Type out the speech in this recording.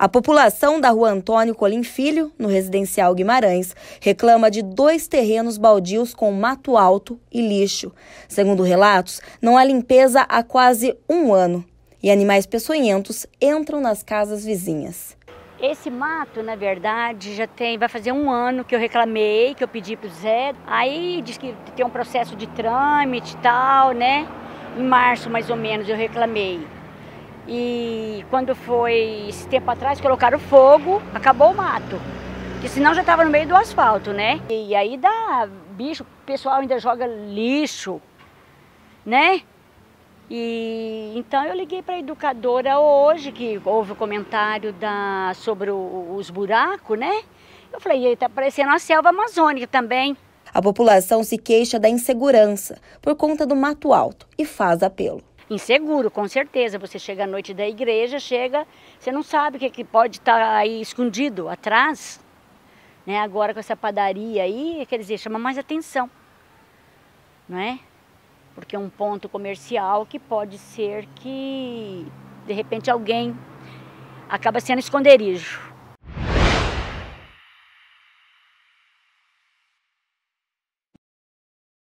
A população da rua Antônio Colim Filho, no residencial Guimarães, reclama de dois terrenos baldios com mato alto e lixo. Segundo relatos, não há limpeza há quase um ano e animais peçonhentos entram nas casas vizinhas. Esse mato, na verdade, já tem, vai fazer um ano que eu reclamei, que eu pedi para o Zé. Aí diz que tem um processo de trâmite e tal, né? Em março, mais ou menos, eu reclamei. E quando foi esse tempo atrás, colocaram fogo, acabou o mato. Porque senão já estava no meio do asfalto, né? E aí dá bicho, o pessoal ainda joga lixo, né? E então eu liguei para a educadora hoje, que houve o um comentário da, sobre o, os buracos, né? Eu falei, está parecendo uma selva amazônica também. A população se queixa da insegurança por conta do mato alto e faz apelo inseguro, com certeza. Você chega à noite da igreja, chega, você não sabe o que, que pode estar tá aí escondido atrás. Né? Agora com essa padaria aí, quer dizer, chama mais atenção. Não é? Porque é um ponto comercial que pode ser que, de repente, alguém acaba sendo esconderijo.